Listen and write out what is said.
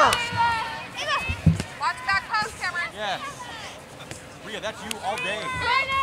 Yeah, Watch back post, Cameron. Rhea, that's you all day.